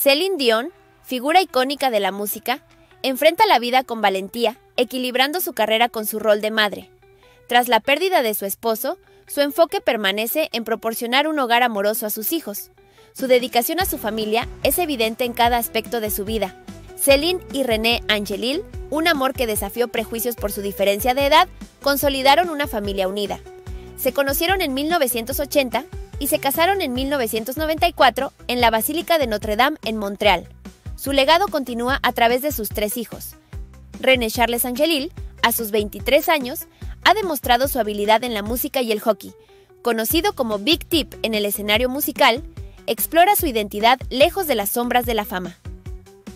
Celine Dion, figura icónica de la música, enfrenta la vida con valentía, equilibrando su carrera con su rol de madre. Tras la pérdida de su esposo, su enfoque permanece en proporcionar un hogar amoroso a sus hijos. Su dedicación a su familia es evidente en cada aspecto de su vida. Celine y René Angelil, un amor que desafió prejuicios por su diferencia de edad, consolidaron una familia unida. Se conocieron en 1980 y se casaron en 1994 en la Basílica de Notre Dame en Montreal. Su legado continúa a través de sus tres hijos. René Charles Angelil, a sus 23 años, ha demostrado su habilidad en la música y el hockey. Conocido como Big Tip en el escenario musical, explora su identidad lejos de las sombras de la fama.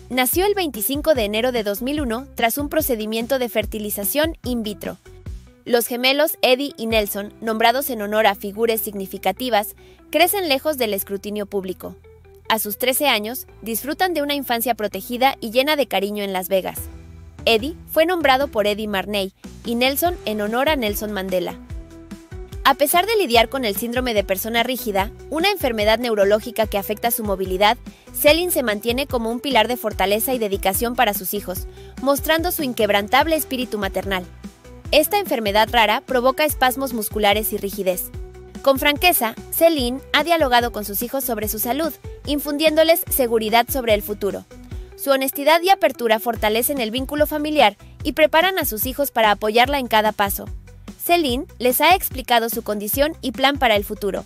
Nació el 25 de enero de 2001 tras un procedimiento de fertilización in vitro. Los gemelos Eddie y Nelson, nombrados en honor a figuras significativas, crecen lejos del escrutinio público. A sus 13 años, disfrutan de una infancia protegida y llena de cariño en Las Vegas. Eddie fue nombrado por Eddie Marney y Nelson en honor a Nelson Mandela. A pesar de lidiar con el síndrome de persona rígida, una enfermedad neurológica que afecta su movilidad, Celine se mantiene como un pilar de fortaleza y dedicación para sus hijos, mostrando su inquebrantable espíritu maternal. Esta enfermedad rara provoca espasmos musculares y rigidez. Con franqueza, Celine ha dialogado con sus hijos sobre su salud, infundiéndoles seguridad sobre el futuro. Su honestidad y apertura fortalecen el vínculo familiar y preparan a sus hijos para apoyarla en cada paso. Celine les ha explicado su condición y plan para el futuro,